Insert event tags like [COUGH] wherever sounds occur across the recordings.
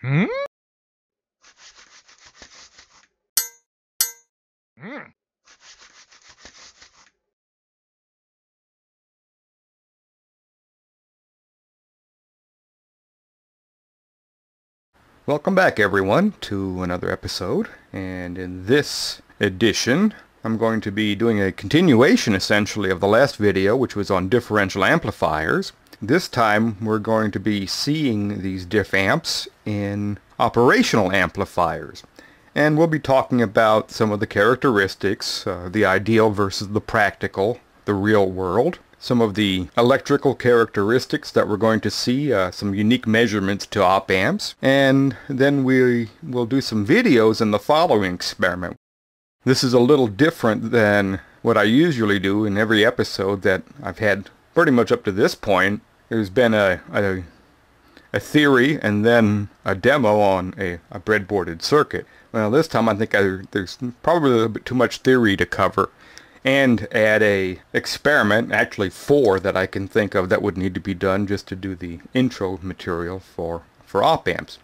Hmm? Hmm. Welcome back everyone to another episode and in this edition I'm going to be doing a continuation essentially of the last video which was on differential amplifiers. This time we're going to be seeing these diff amps in operational amplifiers and we'll be talking about some of the characteristics, uh, the ideal versus the practical, the real world, some of the electrical characteristics that we're going to see, uh, some unique measurements to op amps, and then we will do some videos in the following experiment. This is a little different than what I usually do in every episode that I've had pretty much up to this point. There's been a, a, a theory and then a demo on a, a breadboarded circuit. Well, this time I think I, there's probably a little bit too much theory to cover and add a experiment, actually four that I can think of that would need to be done just to do the intro material for, for op amps.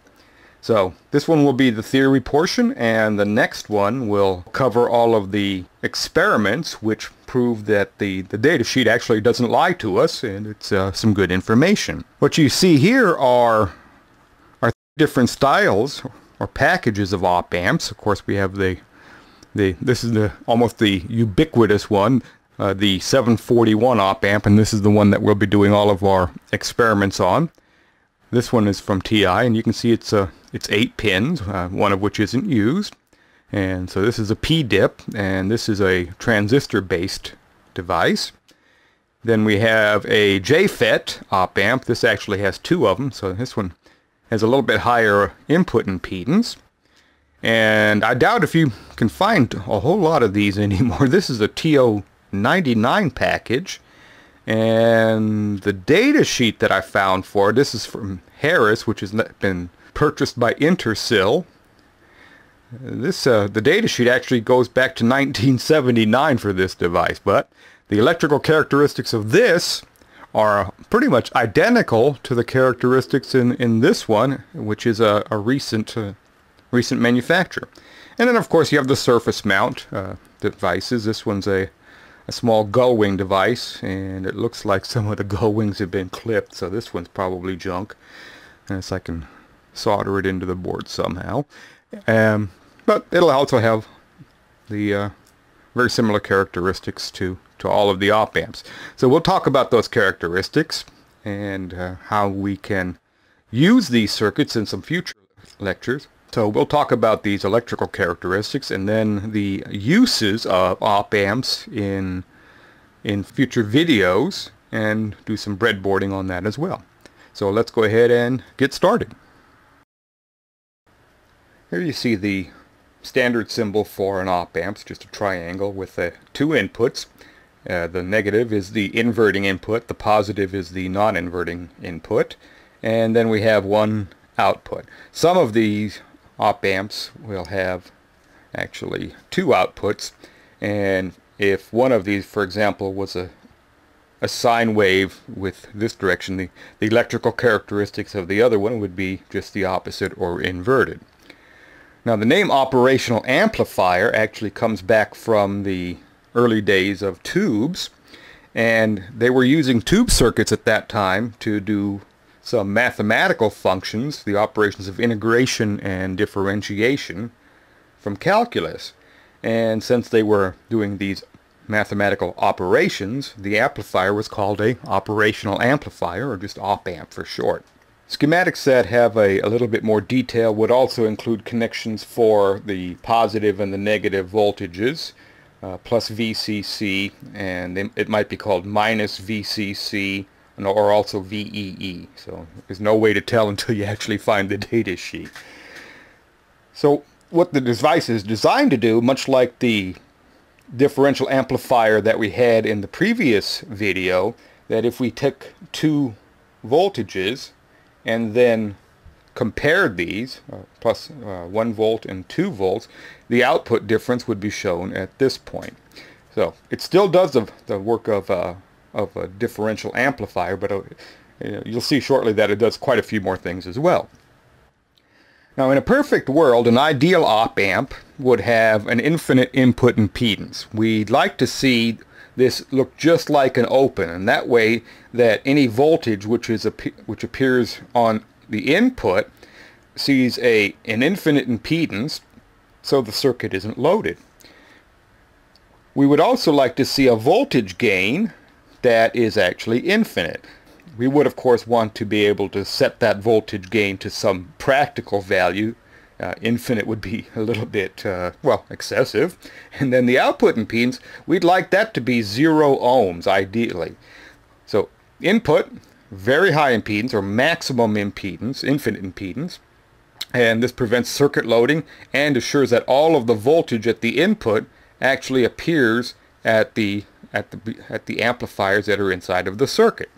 So this one will be the theory portion and the next one will cover all of the experiments which prove that the, the data sheet actually doesn't lie to us and it's uh, some good information. What you see here are, are different styles or packages of op amps. Of course we have the the this is the almost the ubiquitous one, uh, the 741 op amp, and this is the one that we'll be doing all of our experiments on. This one is from TI, and you can see it's uh, it's eight pins, uh, one of which isn't used. And so this is a P-dip, and this is a transistor-based device. Then we have a JFET op amp. This actually has two of them, so this one has a little bit higher input impedance. And I doubt if you can find a whole lot of these [LAUGHS] anymore. This is a TO99 package. And the data sheet that I found for this is from Harris, which has been purchased by Intersil. This uh, the data sheet actually goes back to 1979 for this device, but the electrical characteristics of this are pretty much identical to the characteristics in, in this one, which is a, a recent uh, recent manufacture. And then of course you have the surface mount uh, devices. This one's a, a small gull wing device and it looks like [LAUGHS] some of the gull wings have been clipped so this one's probably junk. Unless I can solder it into the board somehow. Um, but it'll also have the uh, very similar characteristics to, to all of the op amps. So we'll talk about those characteristics and uh, how we can use these circuits in some future lectures. So we'll talk about these electrical characteristics and then the uses of op amps in in future videos and do some breadboarding on that as well. So let's go ahead and get started. Here you see the standard symbol for an op amp, just a triangle with uh, two inputs. Uh, the negative is the inverting input, the positive is the non-inverting input, and then we have one output. Some of these op amps will have actually two outputs and if one of these for example was a a sine wave with this direction the, the electrical characteristics of the other one would be just the opposite or inverted. Now the name operational amplifier actually comes back from the early days of tubes and they were using tube circuits at that time to do some mathematical functions, the operations of integration and differentiation from calculus. And since they were doing these mathematical operations, the amplifier was called a operational amplifier, or just op-amp for short. Schematics that have a, a little bit more detail would also include connections for the positive and the negative voltages, uh, plus VCC, and it might be called minus VCC, or also VEE. So there's no way to tell until you actually find the data sheet. So what the device is designed to do, much like the differential amplifier that we had in the previous video, that if we took two voltages and then compared these, uh, plus, uh, 1 volt and 2 volts, the output difference would be shown at this point. So it still does the, the work of uh, of a differential amplifier, but uh, you'll see shortly that it does quite a few more things as well. Now in a perfect world, an ideal op-amp would have an infinite input impedance. We'd like to see this look just like an open and that way that any voltage which is which appears on the input sees a an infinite impedance so the circuit isn't loaded. We would also like to see a voltage gain that is actually infinite. We would of course want to be able to set that voltage gain to some practical value uh, infinite would be a little bit, uh, well, excessive. And then the output impedance, we'd like that to be zero ohms, ideally. So input, very high impedance, or maximum impedance, infinite impedance. And this prevents circuit loading and assures that all of the voltage at the input actually appears at the, at the, at the amplifiers that are inside of the circuit.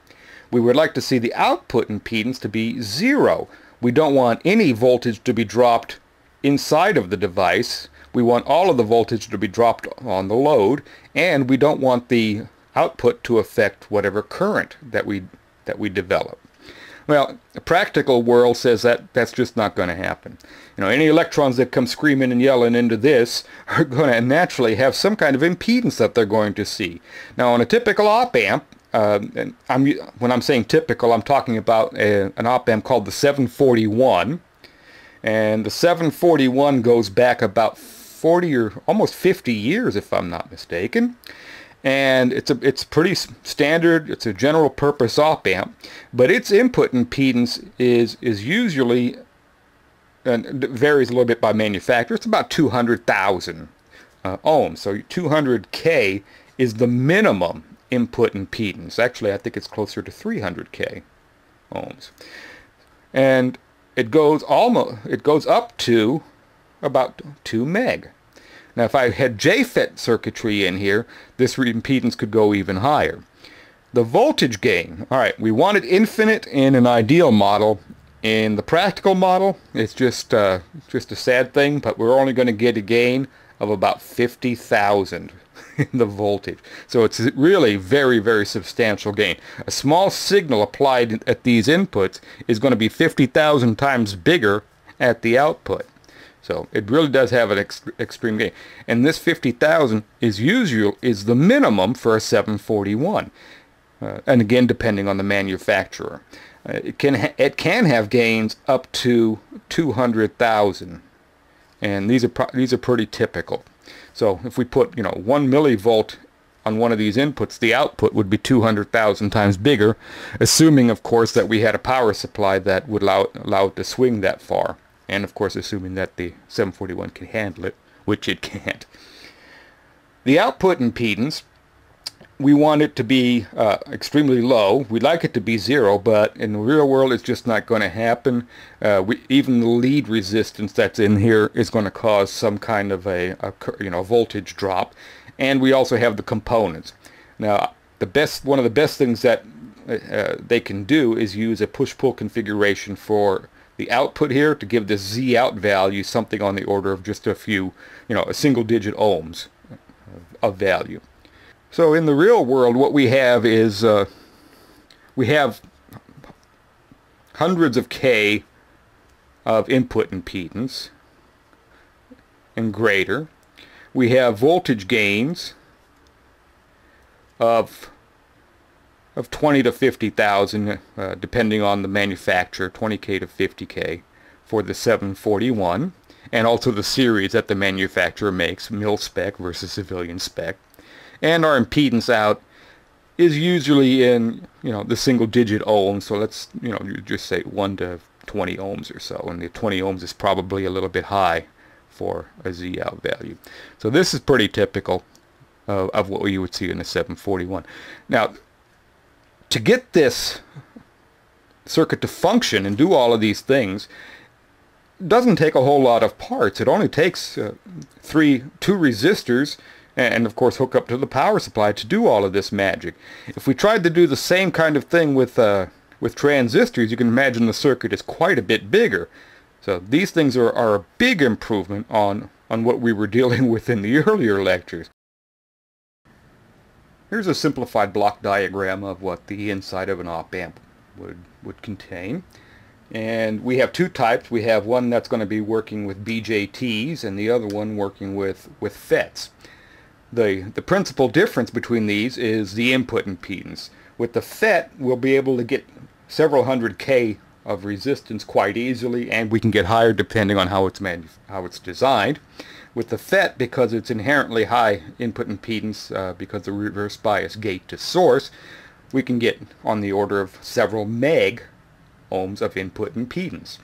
We would like to see the output impedance to be zero, we don't want any voltage to be dropped inside of the device. We want all of the voltage to be dropped on the load, and we don't want the output to affect whatever current that we that we develop. Well, the practical world says that that's just not going to happen. You know, any electrons that come screaming and yelling into this [LAUGHS] are going to naturally have some kind of impedance that they're going to see. Now, on a typical op-amp, uh, I'm, when I'm saying typical, I'm talking about a, an op-amp called the 741. And the 741 goes back about 40 or almost 50 years, if I'm not mistaken. And it's a it's pretty standard. It's a general purpose op-amp, but its input impedance is is usually and varies a little bit by manufacturer. It's about 200,000 uh, ohms. So 200k is the minimum input impedance. Actually, I think it's closer to 300k ohms. And it goes almost it goes up to about 2 meg. Now if I had JFET circuitry in here, this impedance could go even higher. The voltage gain, all right, we wanted infinite in an ideal model. In the practical model, it's just uh, just a sad thing, but we're only going to get a gain of about 50,000 [LAUGHS] in the voltage. So it's really very, very substantial gain. A small signal applied at these inputs is going to be 50,000 times bigger at the output. So it really does have an ex extreme gain. And this 50,000 is usual is the minimum for a 741. Uh, and again, depending on the manufacturer. It can it can have gains up to 200,000. And these are these are pretty typical. So if we put, you know, 1 millivolt on one of these inputs, the output would be 200,000 times bigger, assuming, of course, that we had a power supply that would allow, allow it to swing that far. And, of course, assuming that the 741 can handle it, which it can't. The output impedance we want it to be uh, extremely low. We'd like it to be zero, but in the real world it's just not going to happen. Uh, we, even the lead resistance that's in here is going to cause some kind of a, a, you know voltage drop. And we also have the components. Now, the best one of the best things that uh, they can do is use a push-pull configuration for the output here to give this Z out value something on the order of just a few, you know, a single digit ohms of value. So in the real world, what we have is uh, we have hundreds of K of input impedance and greater. We have voltage gains of of 20 to 50,000 uh, depending on the manufacturer, 20k to 50k for the 741 and also the series that the manufacturer makes, mil spec versus civilian spec and our impedance out is usually in you know the single digit ohms. So let's you know just say 1 to 20 ohms or so and the 20 ohms is probably a little bit high for a Z out value. So this is pretty typical of, of what you would see in a 741 now to get this circuit to function and do all of these things doesn't take a whole lot of parts. It only takes uh, three two resistors and of course hook up to the power supply to do all of this magic. If we tried to do the same kind of thing with uh, with transistors, you can imagine the circuit is quite a bit bigger. So these things are, are a big improvement on, on what we were [LAUGHS] dealing with in the earlier lectures. Here's a simplified block diagram of what the inside of an op-amp would, would contain. And we have two types. We have one that's going to be working with BJTs and the other one working with, with FETs. The, the principal difference between these is the input impedance. With the FET, we'll be able to get several hundred K of resistance quite easily, and we can get higher depending on how it's, how it's designed. With the FET, because it's inherently high input impedance, uh, because the reverse bias gate to source, we can get on the order of several meg ohms of input impedance.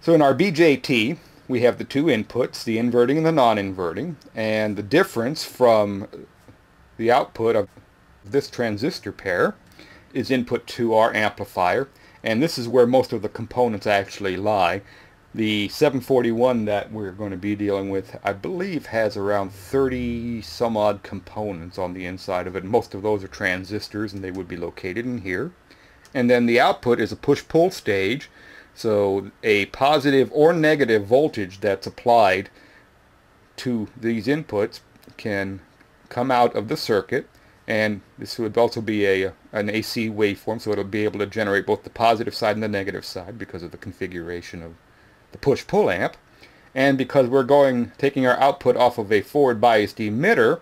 So in our BJT, we have the two inputs, the inverting and the non-inverting, and the difference from the output of this transistor pair is input to our amplifier, and this is where most of the components actually lie. The 741 that we're going to be dealing with, I believe, has around 30 some odd components on the inside of it. Most of those are transistors, and they would be located in here. And then the output is a push-pull stage, so a positive or negative voltage that's applied to these inputs can come out of the circuit and this would also be a an AC waveform so it'll be able to generate both the positive side and the negative side because of the configuration of the push-pull amp. And because we're going taking our output off of a forward biased emitter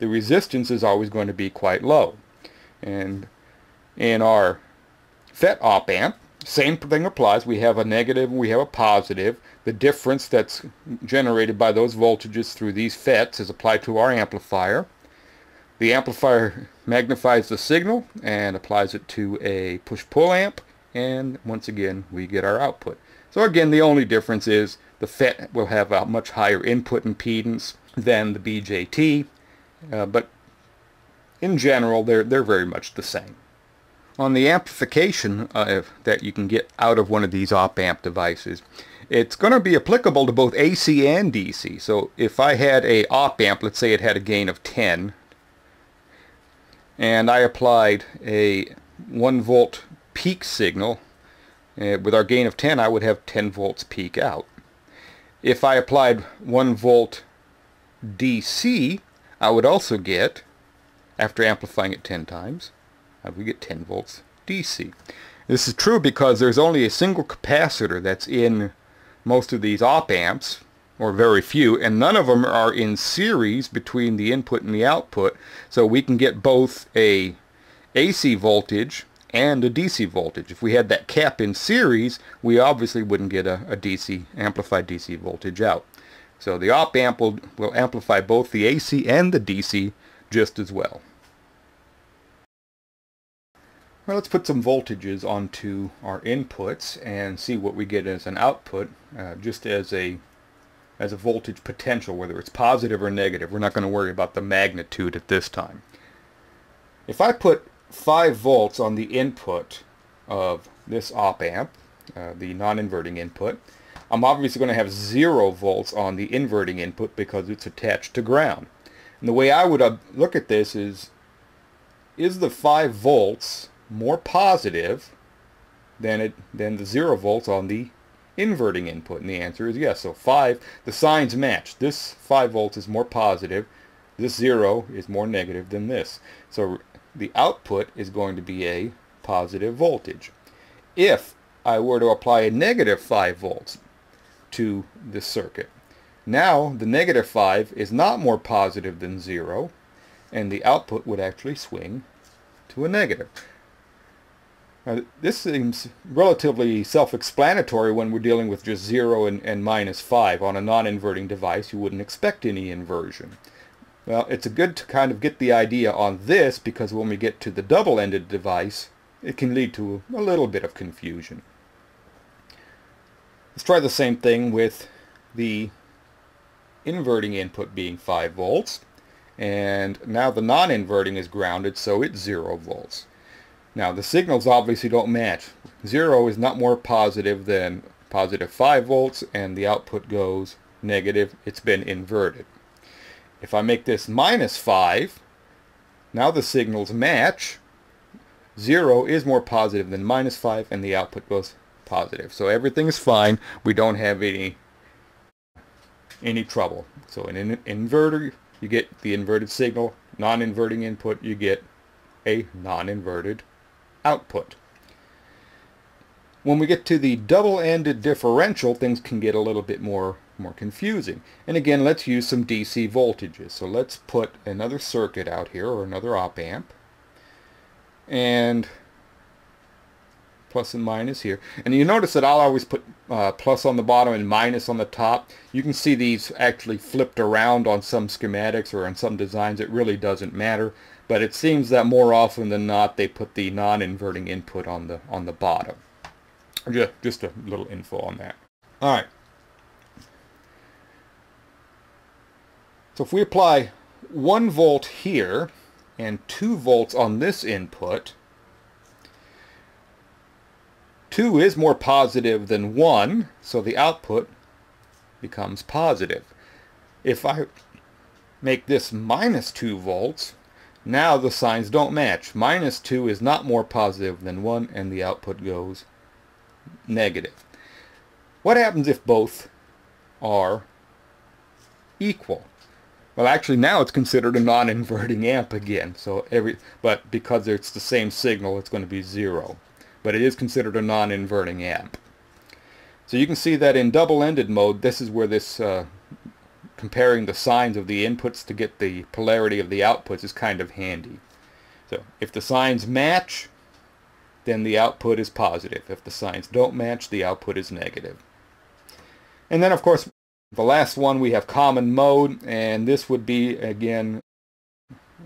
the resistance is always going to be quite low. And in our FET op amp same thing applies. We have a negative and we have a positive. The difference that's generated by those voltages through these FETs is applied to our amplifier. The amplifier magnifies the signal and applies it to a push-pull amp and once again we get our output. So again the only difference is the FET will have a much higher input impedance than the BJT uh, but in general they're, they're very much the same. On the amplification uh, that you can get out of one of these op-amp devices, it's going to be applicable to both AC and DC. So if I had a op-amp, let's say it had a gain of 10, and I applied a 1 volt peak signal, uh, with our gain of 10 I would have 10 volts peak out. If I applied 1 volt DC, I would also get, after amplifying it 10 times, Uh, we get 10 volts DC. This is true because there's only a single capacitor that's in most of these op amps, or very few, and none of them are in series between the input and the output, so we can get both a AC voltage and a DC voltage. If we had that cap in series, we obviously wouldn't get a, a DC, amplified DC voltage out. So the op amp will, will amplify both the AC and the DC just as well. Well, let's put some voltages onto our inputs and see what we get as an output, uh, just as a as a voltage potential, whether it's positive or negative. We're not going to worry about the magnitude at this time. If I put 5 volts on the input of this op amp, uh, the non-inverting input, I'm obviously going to have 0 volts on the inverting input because it's attached to ground. And the way I would uh, look at this is, is the 5 volts more positive than it than the zero volts on the inverting input? And the answer is yes. So 5, the signs match. This 5 volts is more positive. This 0 is more negative than this. So the output is going to be a positive voltage. If I were to apply a negative 5 volts to this circuit, now the negative 5 is not more positive than 0, and the output would actually swing to a negative. Now, this seems relatively self-explanatory when we're dealing with just 0 and, and minus 5. On a non-inverting device, you wouldn't expect any inversion. Well, it's a good to kind of get the idea on this because when we get to the double-ended device, it can lead to a little bit of confusion. Let's try the same thing with the inverting input being 5 volts. And now the non-inverting is grounded, so it's 0 volts. Now the signals obviously don't match. Zero is not more positive than positive 5 volts and the output goes negative. It's been inverted. If I make this minus 5, now the signals match. 0 is more positive than minus 5 and the output goes positive. So everything is fine. We don't have any any trouble. So in an inverter, you get the inverted signal. Non-inverting input, you get a non-inverted output. when we get to the double-ended differential, things can get a little bit more, more confusing. And again, let's use some DC voltages. So let's put another circuit out here, or another op-amp. And plus and minus here. And you notice that I'll always put uh, plus on the bottom and minus on the top. You can see these actually flipped around on some schematics or on some designs. It really doesn't matter. But it seems that more often than not they put the non-inverting input on the on the bottom. Just, just a little info on that. All right. So if we apply 1 volt here and 2 volts on this input, 2 is more positive than 1, so the output becomes positive. If I make this minus 2 volts, now the signs don't match. Minus 2 is not more positive than 1, and the output goes negative. What happens if both are equal? Well, actually now it's considered a non-inverting amp again. So every, but because it's the same signal, it's going to be zero. But it is considered a non-inverting amp. So you can see that in double-ended mode, this is where this uh, comparing the signs of the inputs to get the polarity of the outputs is kind of handy. So if the signs match, then the output is positive. If the signs don't match, the output is negative. And then, of course, the last one we have common mode, and this would be, again,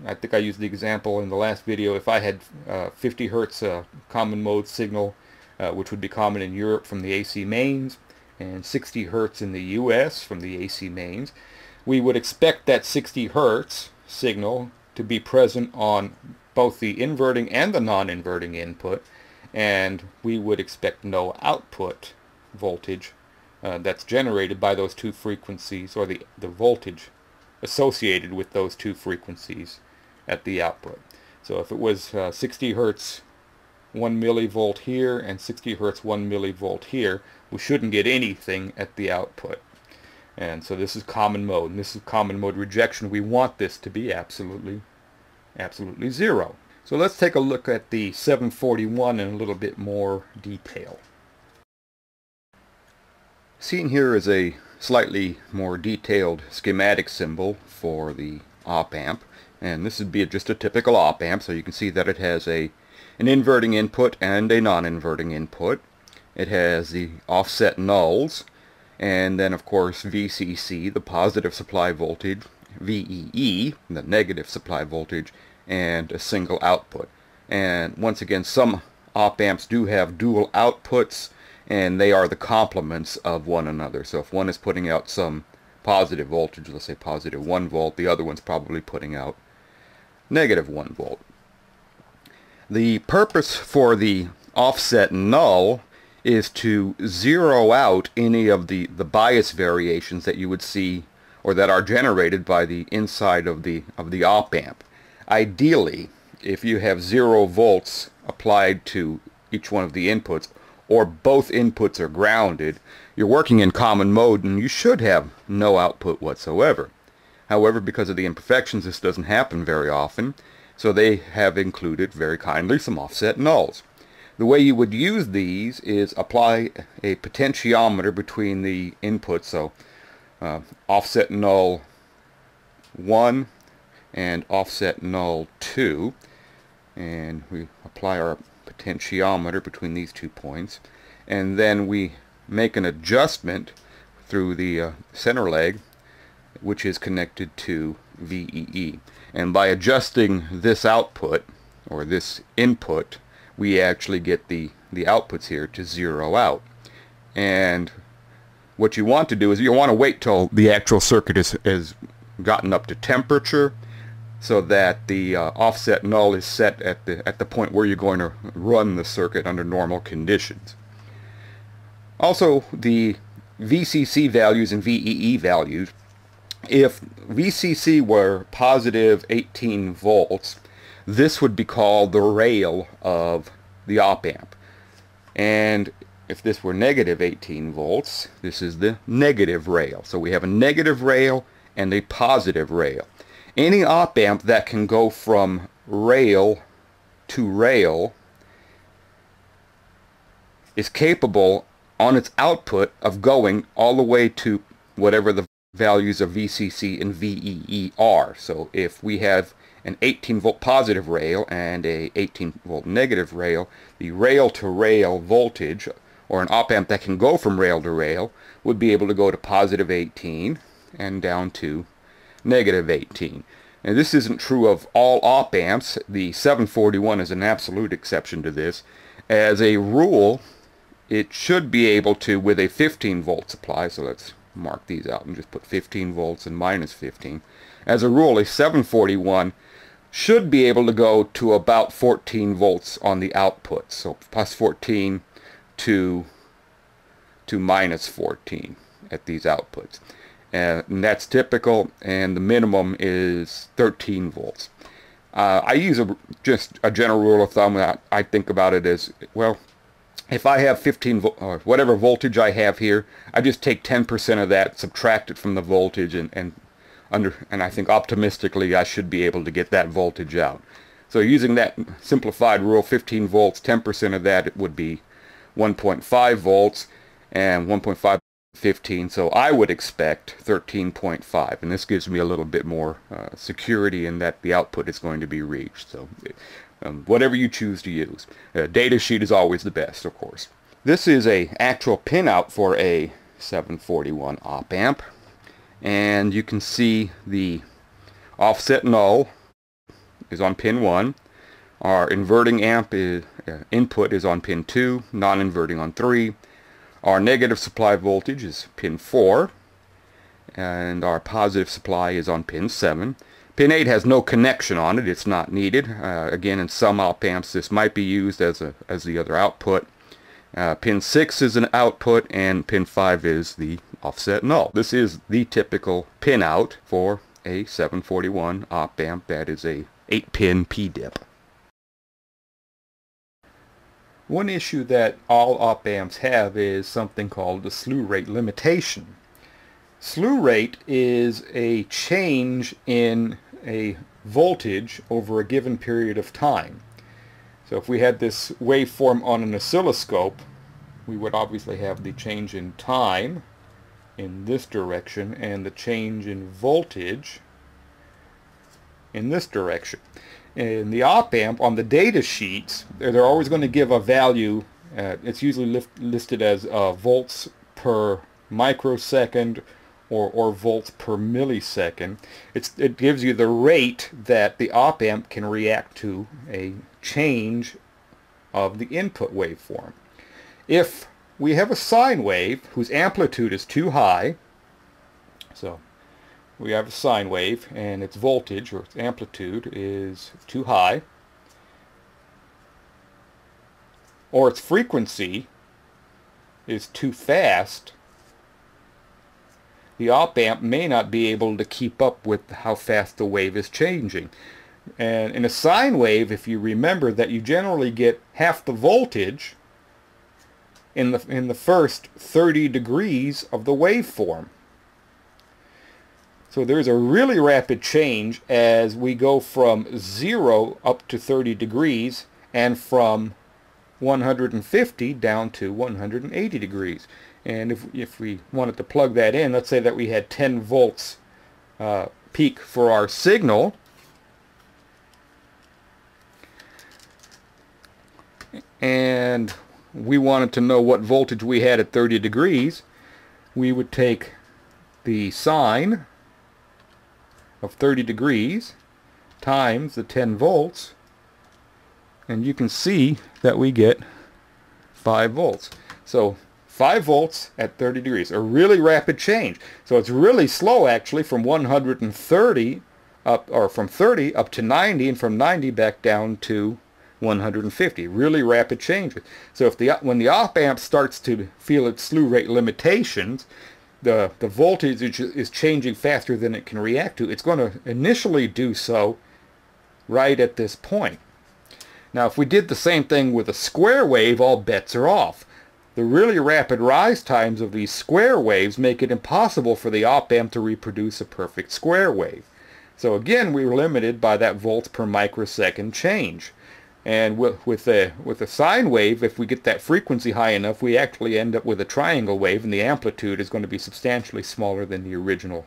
I think I used the example in the last video, if I had uh, 50 hertz uh, common mode signal, uh, which would be common in Europe from the AC mains, and 60 hertz in the US from the AC mains, we would expect that 60 hertz signal to be present on both the inverting and the non-inverting input and we would expect no output voltage uh, that's generated by those two frequencies or the, the voltage associated with those two frequencies at the output. So if it was uh, 60 hertz 1 millivolt here and 60 hertz 1 millivolt here, we shouldn't get anything at the output. And so this is common mode, and this is common mode rejection. We want this to be absolutely absolutely zero. So let's take a look at the 741 in a little bit more detail. Seen here is a slightly more detailed schematic symbol for the op-amp and this would be just a typical op-amp so you can see that it has a an inverting input and a non-inverting input. It has the offset nulls and then of course VCC, the positive supply voltage, VEE, the negative supply voltage, and a single output. And once again, some op amps do have dual outputs, and they are the complements of one another. So if one is putting out some positive voltage, let's say positive 1 volt, the other one's probably putting out negative 1 volt. The purpose for the offset null is to zero out any of the, the bias variations that you would see or that are generated by the inside of the of the op amp. Ideally, if you have zero volts applied to each one of the inputs or both inputs are grounded, you're working in common mode and you should have no output whatsoever. However, because of the imperfections, this doesn't happen very often, so they have included, very kindly, some offset nulls. The way you would use these is apply a potentiometer between the inputs, so uh, offset null 1 and offset null 2 and we apply our potentiometer between these two points and then we make an adjustment through the uh, center leg which is connected to VEE and by adjusting this output or this input we actually get the the outputs here to zero out and what you want to do is you want to wait till the actual circuit is, is gotten up to temperature so that the uh, offset null is set at the at the point where you're going to run the circuit under normal conditions. Also, the VCC values and VEE values, if VCC were positive 18 volts, this would be called the rail of the op amp. And if this were negative 18 volts, this is the negative rail. So we have a negative rail and a positive rail. Any op amp that can go from rail to rail is capable on its output of going all the way to whatever the values of VCC and VEE are. So if we have an 18 volt positive rail and a 18 volt negative rail, the rail to rail voltage or an op amp that can go from rail to rail would be able to go to positive 18 and down to negative 18. And this isn't true of all op amps. The 741 is an absolute exception to this. As a rule, it should be able to with a 15 volt supply, so let's mark these out and just put 15 volts and minus 15. As a rule, a 741 should be able to go to about 14 volts on the output. So plus 14 to, to minus 14 at these outputs. And that's typical, and the minimum is 13 volts. Uh, I use a, just a general rule of thumb. that I think about it as, well, if I have 15 or whatever voltage I have here, I just take 10% of that, subtract it from the voltage, and, and under and I think optimistically I should be able to get that voltage out. So using that simplified rule, 15 volts, 10% of that it would be 1.5 volts, and 1.5 15 so I would expect 13.5 and this gives me a little bit more uh, security in that the output is going to be reached so um, whatever you choose to use. Uh, data sheet is always the best, of course. This is a actual pinout for a 741 op amp, and you can see the offset null is on pin 1. Our inverting amp is, uh, input is on pin 2, non-inverting on 3. Our negative supply voltage is pin 4, and our positive supply is on pin 7. Pin 8 has no connection on it. It's not needed. Uh, again, in some op amps, this might be used as, a, as the other output. Uh, pin 6 is an output, and pin 5 is the offset null. This is the typical pin out for a 741 op amp that is a 8-pin P-dip. One issue that all op amps have is something called the slew rate limitation. Slew rate is a change in a voltage over a given period of time. So if we had this waveform on an oscilloscope, we would obviously have the change in time in this direction and the change in voltage in this direction. In the op amp, on the data sheets, they're always going to give a value. Uh, it's usually listed as uh, volts per microsecond or, or volts per millisecond. It's, it gives you the rate that the op amp can react to a change of the input waveform. If we have a sine wave whose amplitude is too high, so we have a sine wave and its voltage or its amplitude is too high, or its frequency is too fast, the op amp may not be able to keep up with how fast the wave is changing. And in a sine wave, if you remember that you generally get half the voltage in the, in the first 30 degrees of the waveform. So there's a really rapid change as we go from 0 up to 30 degrees and from 150 down to 180 degrees. And if, if we wanted to plug that in, let's say that we had 10 volts uh, peak for our signal. And we wanted to know what voltage we had at 30 degrees. We would take the sine of 30 degrees times the 10 volts and you can see that we get 5 volts. So 5 volts at 30 degrees, a really rapid change. So it's really slow actually from 130 up, or from 30 up to 90 and from 90 back down to 150. Really rapid changes. So if the when the op amp starts to feel its slew rate limitations, the, the voltage is changing faster than it can react to. It's going to initially do so right at this point. Now if we did the same thing with a square wave, all bets are off. The really rapid rise times of these square waves make it impossible for the op amp to reproduce a perfect square wave. So again, we were limited by that volts per microsecond change. And with, with, a, with a sine wave, if we get that frequency high enough, we actually end up with a triangle wave, and the amplitude is going to be substantially smaller than the original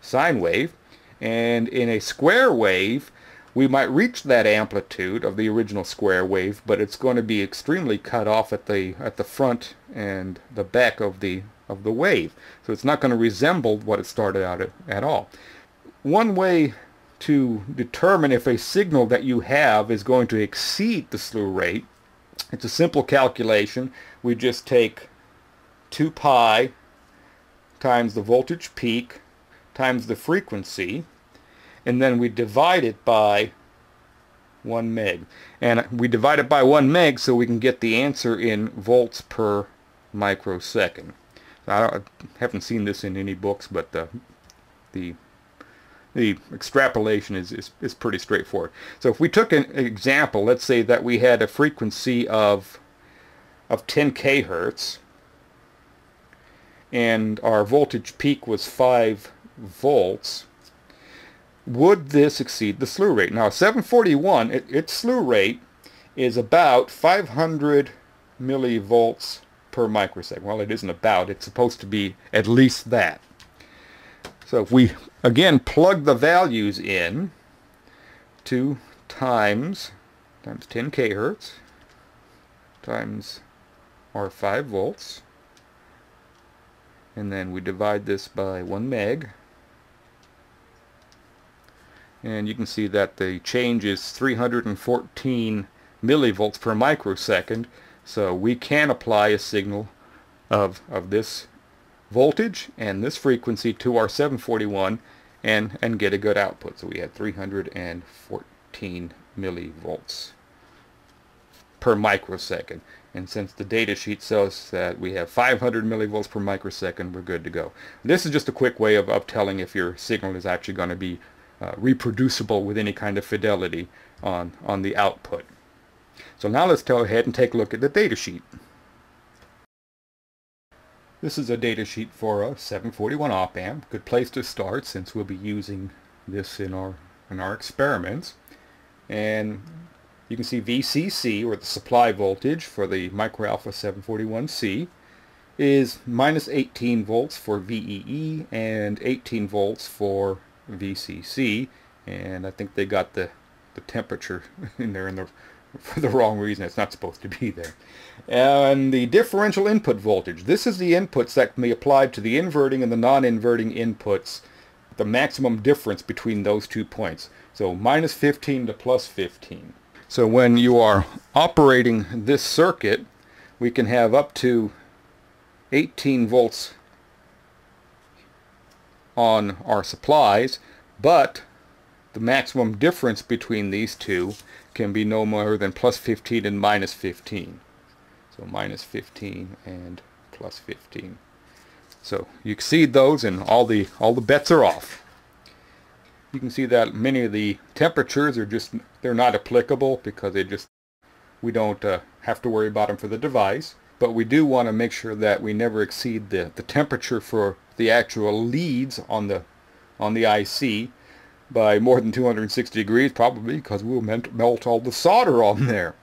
sine wave. And in a square wave, we might reach that amplitude of the original square wave, but it's going to be extremely cut off at the at the front and the back of the of the wave. So it's not going to resemble what it started out at, at all. One way to determine if a signal that you have is going to exceed the slew rate, it's a simple calculation. We just take 2 pi times the voltage peak times the frequency and then we divide it by 1 meg. And we divide it by 1 meg so we can get the answer in volts per microsecond. I haven't seen this in any books, but the the the extrapolation is, is, is pretty straightforward. So if we took an example, let's say that we had a frequency of of 10 k hertz and our voltage peak was 5 volts, would this exceed the slew rate? Now 741, it, its slew rate is about 500 millivolts per microsecond. Well, it isn't about, it's supposed to be at least that. So if we, again, plug the values in, 2 times, times 10 k hertz, times our 5 volts, and then we divide this by 1 meg, and you can see that the change is 314 millivolts per microsecond so we can apply a signal of, of this voltage and this frequency to our 741 and, and get a good output. So we had 314 millivolts per microsecond. And since the data sheet says that we have 500 millivolts per microsecond, we're good to go. This is just a quick way of, of telling if your signal is actually going to be uh, reproducible with any kind of fidelity on, on the output. So now let's go ahead and take a look at the data sheet. This is a data sheet for a 741 op amp. Good place to start since we'll be using this in our in our experiments. And you can see VCC, or the supply voltage for the Microalpha 741C, is minus 18 volts for VEE and 18 volts for VCC. And I think they got the, the temperature [LAUGHS] in there in the for the wrong reason. It's not supposed to be there. And the differential input voltage. This is the inputs that can be applied to the inverting and the non-inverting inputs, the maximum difference between those two points. So minus 15 to plus 15. So when you are operating this circuit, we can have up to 18 volts on our supplies, but the maximum difference between these two can be no more than plus 15 and minus 15. So minus 15 and plus 15. So you exceed those and all the all the bets are off. You can see that many of the temperatures are just they're not applicable because they just we don't uh, have to worry about them for the device but we do want to make sure that we never exceed the, the temperature for the actual leads on the on the IC by more than 260 degrees, probably because we'll melt all the solder on there.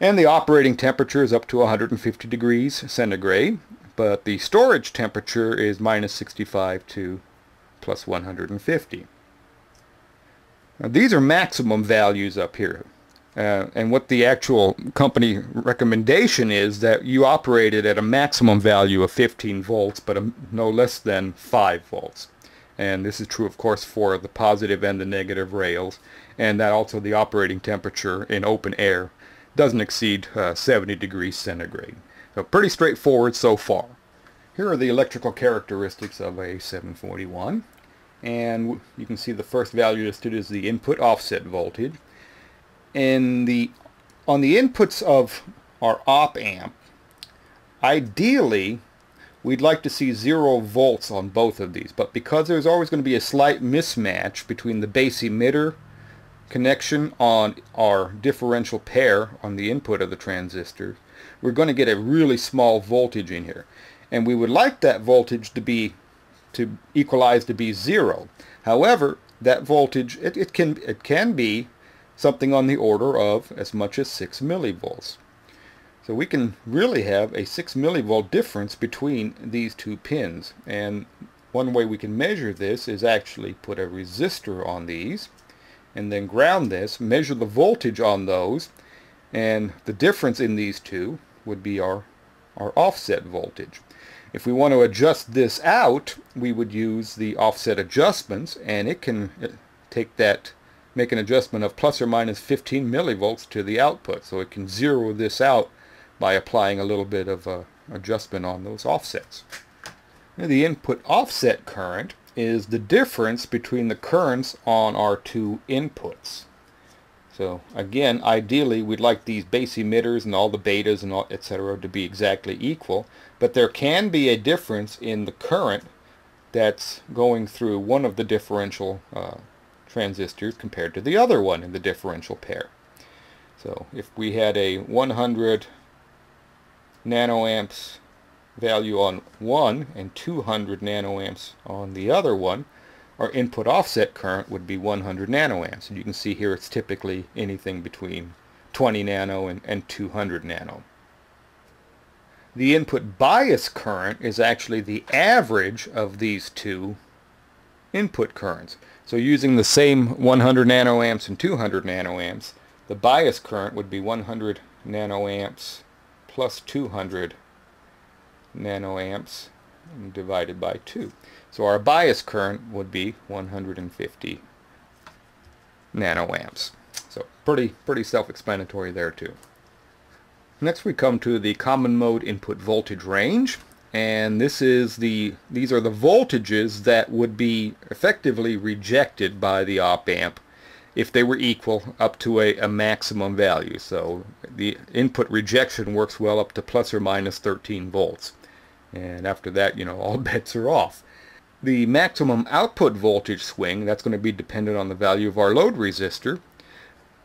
And the operating temperature is up to 150 degrees centigrade, but the storage temperature is minus 65 to plus 150. Now, these are maximum values up here. Uh, and what the actual company recommendation is that you operate it at a maximum value of 15 volts, but a, no less than 5 volts and this is true of course for the positive and the negative rails and that also the operating temperature in open air doesn't exceed uh, 70 degrees centigrade. So pretty straightforward so far. Here are the electrical characteristics of a 741 and you can see the first value listed is the input offset voltage and the on the inputs of our op amp ideally we'd like to see zero volts on both of these. But because there's always going to be a slight mismatch between the base emitter connection on our differential pair on the input of the transistor we're going to get a really small voltage in here. And we would like that voltage to be to equalize to be zero. However that voltage it, it can it can be something on the order of as much as 6 millivolts. So we can really have a 6 millivolt difference between these two pins and one way we can measure this is actually put a resistor on these and then ground this, measure the voltage on those and the difference in these two would be our, our offset voltage. If we want to adjust this out, we would use the offset adjustments and it can take that, make an adjustment of plus or minus 15 millivolts to the output. So it can zero this out by applying a little bit of uh, adjustment on those offsets. Now the input offset current is the difference between the currents on our two inputs. So again, ideally we'd like these base emitters and all the betas and all, etc. to be exactly equal, but there can be a difference in the current that's going through one of the differential uh, transistors compared to the other one in the differential pair. So if we had a 100 nanoamps value on one and 200 nanoamps on the other one, our input offset current would be 100 nanoamps. And you can see here it's typically anything between 20 nano and, and 200 nano. The input bias current is actually the average of these two input currents. So using the same 100 nanoamps and 200 nanoamps, the bias current would be 100 nanoamps plus 200 nanoamps divided by 2. So our bias current would be 150 nanoamps. So pretty, pretty self-explanatory there too. Next we come to the common mode input voltage range and this is the these are the voltages that would be effectively rejected by the op amp if they were equal up to a, a maximum value. So the input rejection works well up to plus or minus 13 volts. And after that, you know, [LAUGHS] all bets are off. The maximum output voltage swing, that's going to be dependent on the value of our load resistor.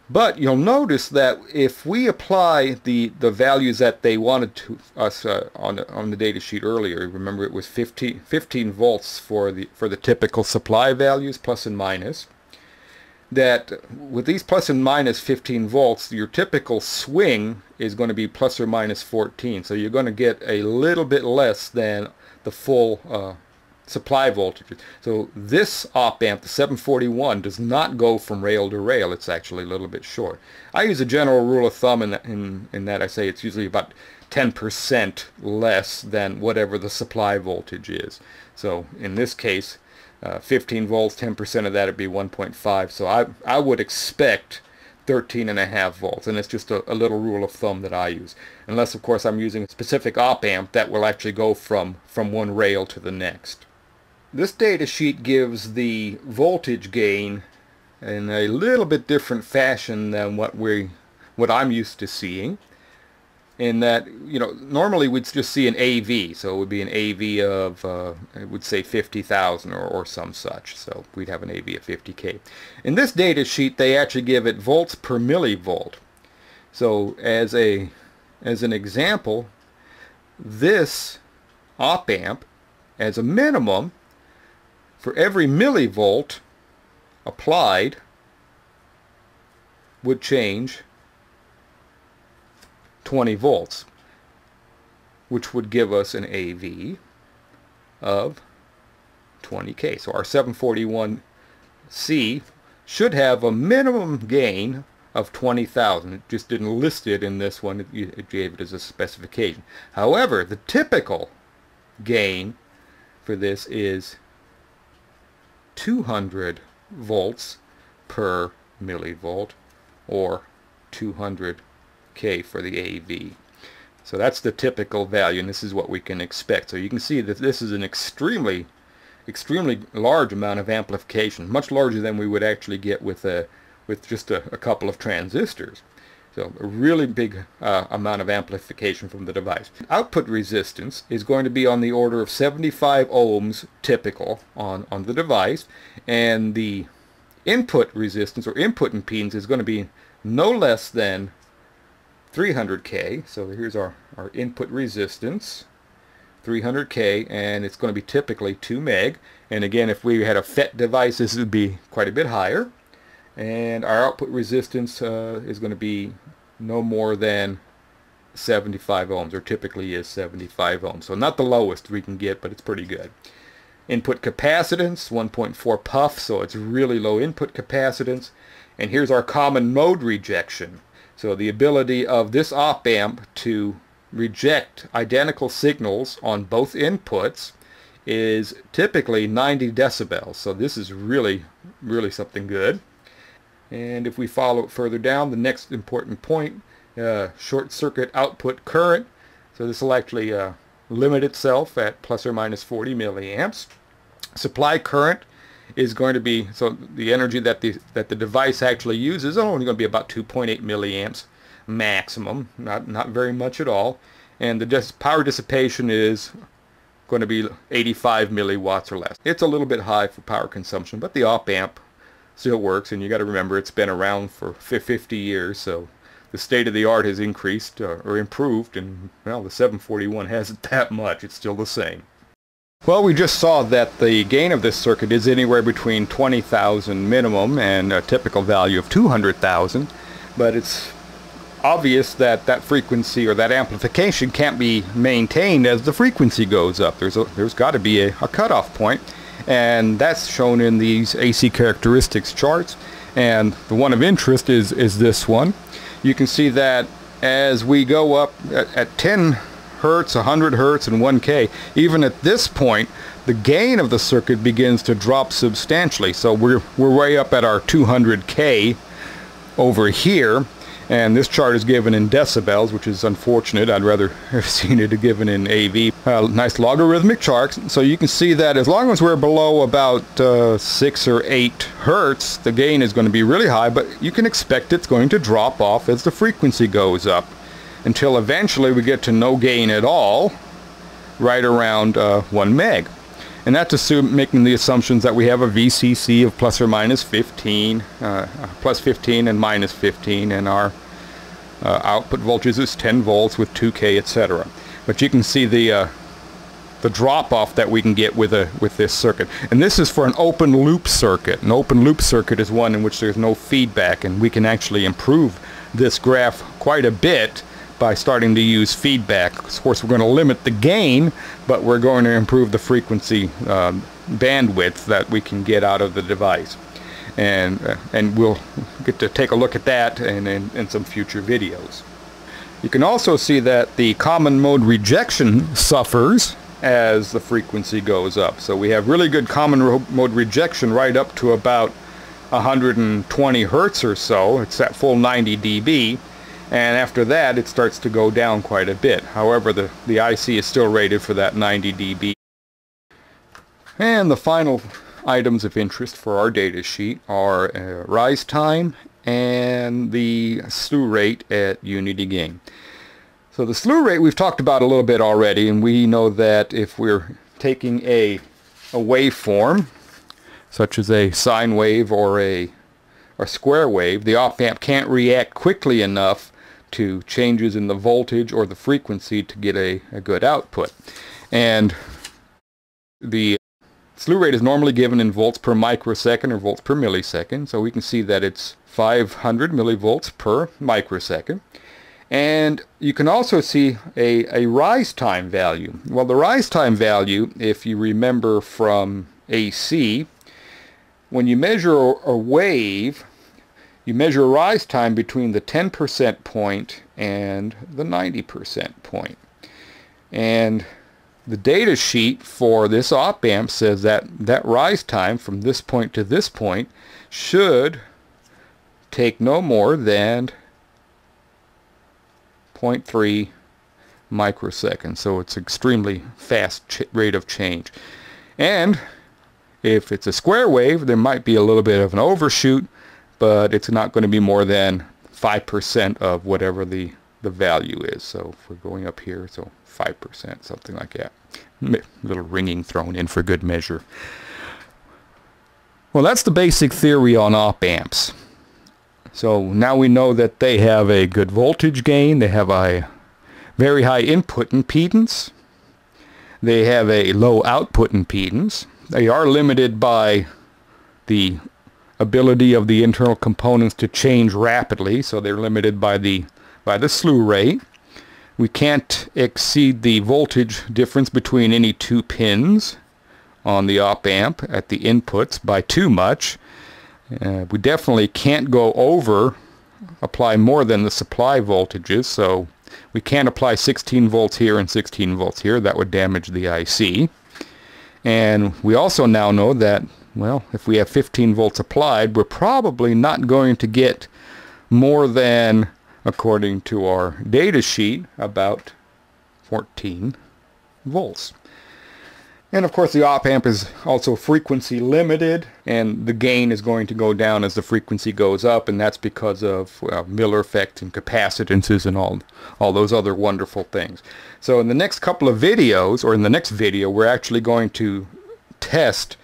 But you'll notice that if we apply the, the values that they wanted to us uh, on, the, on the data sheet earlier, remember it was 15, 15 volts for the, for the typical supply values, plus and minus, that with these plus and minus 15 volts, your typical swing is going to be plus or minus 14. So you're going to get a little bit less than the full uh, supply voltages. So this op amp, the 741, does not go from rail to rail. It's actually a little bit short. I use a general rule of thumb in that, in, in that I say it's usually about 10% less than whatever the supply voltage is. So in this case, uh, 15 volts, 10% of that would be 1.5. So I, I would expect 13 and a half volts and it's just a, a, little rule of thumb that I use unless of course I'm using a specific op amp that will actually go from from one rail to the next. This data sheet gives the voltage gain in a little bit different fashion than what we what I'm used to seeing. In that you know normally we'd just see an AV so it would be an AV of uh, I would say 50,000 or, or some such so we'd have an AV of 50k in this data sheet they actually give it volts per millivolt. So as a as an example this op amp as a minimum for every millivolt applied would change 20 volts which would give us an AV of 20k. So our 741C should have a minimum gain of 20,000. It just didn't list it in this one. It gave it as a specification. However, the typical gain for this is 200 volts per millivolt or 200k for the AV. So that's the typical value and this is what we can expect. So you can see that this is an extremely extremely large amount of amplification, much larger than we would actually get with a with just a, a couple of transistors. So a really big uh, amount of amplification from the device. Output resistance is going to be on the order of 75 ohms typical on, on the device and the input resistance or input impedance is going to be no less than 300k. So here's our, our input resistance 300k and it's going to be typically 2 meg and again if we had a FET device this would be quite a bit higher and our output resistance uh, is going to be no more than 75 ohms, or typically is 75 ohms. So not the lowest we can get, but it's pretty good. Input capacitance, 1.4 puff, so it's really low input capacitance. And here's our common mode rejection. So the ability of this op amp to reject identical signals on both inputs is typically 90 decibels. So this is really, really something good. And if we follow it further down, the next important point, uh, short circuit output current. So this will actually uh, limit itself at plus or minus 40 milliamps. Supply current is going to be, so the energy that the, that the device actually uses is only going to be about 2.8 milliamps maximum, not, not very much at all. And the power dissipation is going to be 85 milliwatts or less. It's a little bit high for power consumption, but the op amp still works, and you got to remember it's been around for 50 years, so the state of the art has increased uh, or improved, and well, the 741 hasn't [LAUGHS] that much. It's still the same. Well, we just saw that the gain of this circuit is anywhere between 20,000 minimum and a typical value of 200,000, but it's obvious that that frequency or that amplification can't be maintained as the frequency goes up. There's a, there's got to be a, a cutoff point, and that's shown in these AC characteristics charts. And the one of interest is is this one. You can see that as we go up at, at 10 hertz, 100 hertz, and 1K, even at this point, the gain of the circuit begins to drop substantially. So we're, we're way up at our 200K over here, and this chart is given in decibels, which is unfortunate. I'd rather [LAUGHS] have seen it given in AV. Uh, nice logarithmic charts. So you can see that as long as we're below about uh, 6 or 8 hertz, the gain is going to be really high, but you can expect it's going to drop off as the frequency goes up until eventually we get to no gain at all, right around uh, 1 meg. And that's assume, making the assumptions that we have a VCC of plus or minus 15, uh, plus 15 and minus 15, and our uh, output voltage is 10 volts with 2K, etc. But you can see the uh, the drop-off that we can get with a with this circuit. And this is for an open loop circuit. An open loop circuit is one in which there's no feedback, and we can actually improve this graph quite a bit by starting to use feedback. Of course, we're going to limit the gain, but we're going to improve the frequency um, bandwidth that we can get out of the device. And, uh, and we'll get to take a look at that in, in, in some future videos. You can also see that the common mode rejection suffers as the frequency goes up. So we have really good common mode rejection right up to about 120 hertz or so. It's at full 90 dB and after that it starts to go down quite a bit. However, the, the IC is still rated for that 90 dB. And the final items of interest for our data sheet are uh, rise time and the slew rate at unity gain. So the slew rate we've talked about a little bit already and we know that if we're taking a, a waveform such as a sine wave or a, a square wave, the op amp can't react quickly enough to changes in the voltage or the frequency to get a, a good output. And the slew rate is normally given in volts per microsecond or volts per millisecond. So we can see that it's 500 millivolts per microsecond. And you can also see a, a rise time value. Well, the rise time value, if you remember from AC, when you measure a, a wave, you measure rise time between the 10% point and the 90% point. And the data sheet for this op amp says that that rise time from this point to this point should take no more than 0.3 microseconds. So it's extremely fast rate of change. And if it's a square wave, there might be a little bit of an overshoot, but it's not going to be more than 5% of whatever the, the value is. So if we're going up here, so 5%, something like that. A little ringing thrown in for good measure. Well, that's the basic theory on op amps. So now we know that they have a good voltage gain, they have a very high input impedance, they have a low output impedance, they are limited by the ability of the internal components to change rapidly, so they're limited by the by the slew rate. We can't exceed the voltage difference between any two pins on the op amp at the inputs by too much. Uh, we definitely can't go over, apply more than the supply voltages, so we can't apply 16 volts here and 16 volts here. That would damage the IC. And we also now know that, well, if we have 15 volts applied, we're probably not going to get more than according to our data sheet, about 14 volts. And of course the op amp is also frequency limited and the gain is going to go down as the frequency goes up and that's because of well, Miller effect and capacitances and all, all those other wonderful things. So in the next couple of videos or in the next video we're actually going to test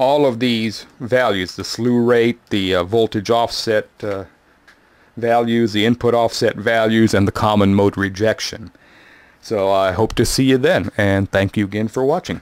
all of these values, the slew rate, the uh, voltage offset uh, values, the input offset values, and the common mode rejection. So I hope to see you then, and thank you again for watching.